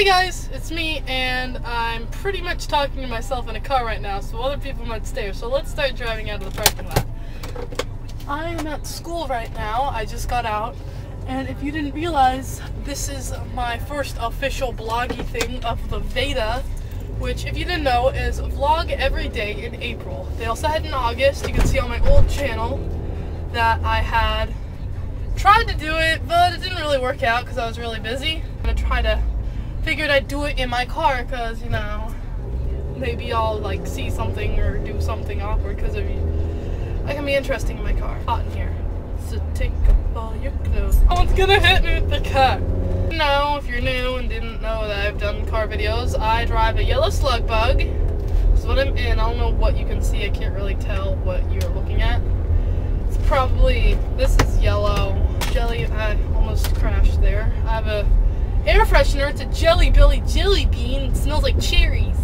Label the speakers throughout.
Speaker 1: Hey guys, it's me, and I'm pretty much talking to myself in a car right now, so other people might stay. So let's start driving out of the parking lot. I am at school right now. I just got out, and if you didn't realize, this is my first official bloggy thing of the Veda, which, if you didn't know, is vlog every day in April. They also had in August. You can see on my old channel that I had tried to do it, but it didn't really work out because I was really busy. I'm gonna try to figured I'd do it in my car because, you know, maybe I'll like see something or do something awkward because of. I can be interesting in my car. Hot in here. So take off all your clothes. Someone's gonna hit me with the car. Now, if you're new and didn't know that I've done car videos, I drive a yellow slug bug. This is what I'm in. I don't know what you can see. I can't really tell what you're looking at. It's probably, this is yellow. Jelly, I almost crashed there. I have a air freshener. A Jelly Belly jelly bean. It smells like cherries.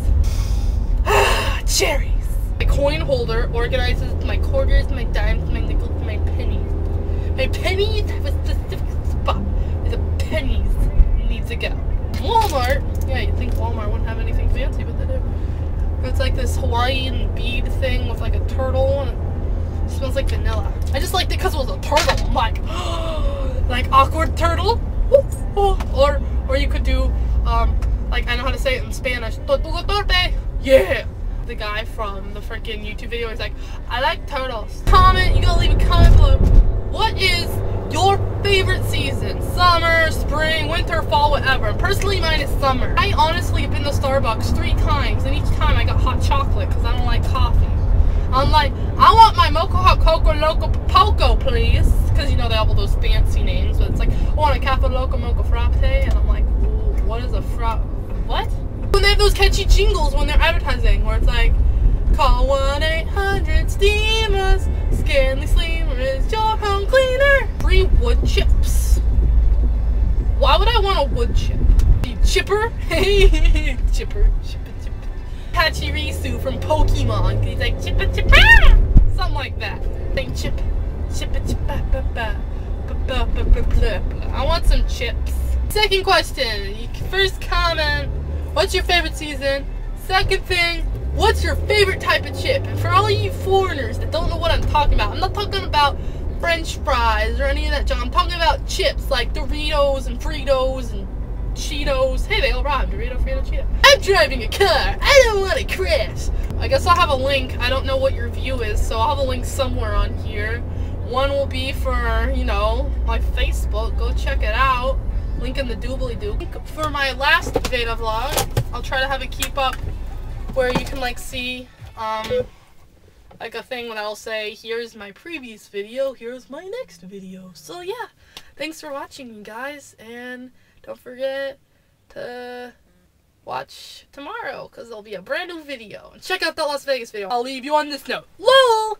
Speaker 1: Cherries. My coin holder organizes my quarters, my dimes, my nickels, my pennies. My pennies have a specific spot where the pennies need to go. Walmart. Yeah, you'd think Walmart wouldn't have anything fancy, but they do. It's like this Hawaiian bead thing with like a turtle and it smells like vanilla. I just liked it because it was a turtle. I'm like, like awkward turtle. Or or you could do um like I know how to say it in Spanish. Yeah. The guy from the freaking YouTube video is like, I like turtles. Comment, you gotta leave a comment below. What is your favorite season? Summer, spring, winter, fall, whatever. Personally, mine is summer. I honestly have been to Starbucks three times, and each time I got hot chocolate because I don't like coffee. I'm like, I want my mocha hot cocoa loco poco, please. Because, you know, they have all those fancy names. But it's like, Oh, want a cafe loco mocha frappe. And I'm like, what is a frappe? What? When they have those catchy jingles when they're advertising. Where it's like, call 1-800-STEAMers. Stanley Steemer is your home cleaner. Free wood chips. Why would I want a wood chip? Chipper? chipper. Chipper. Pachirisu from Pokemon. He's like chippa chippa, something like that. Like chip, chippa chippa ba ba ba ba I want some chips. Second question. First comment. What's your favorite season? Second thing. What's your favorite type of chip? And for all you foreigners that don't know what I'm talking about, I'm not talking about French fries or any of that junk. I'm talking about chips like Doritos and Fritos and Cheetos. Hey, they all rhyme. Dorito, Frito, Cheeto. I'm driving a car. I don't want to crash. I guess I'll have a link. I don't know what your view is, so I'll have a link somewhere on here. One will be for, you know, my Facebook. Go check it out. Link in the doobly doo. For my last Veda vlog, I'll try to have it keep up where you can, like, see, um, like a thing when I'll say, here's my previous video, here's my next video. So, yeah. Thanks for watching, guys, and don't forget to watch tomorrow because there'll be a brand new video. And check out that Las Vegas video. I'll leave you on this note. LOL!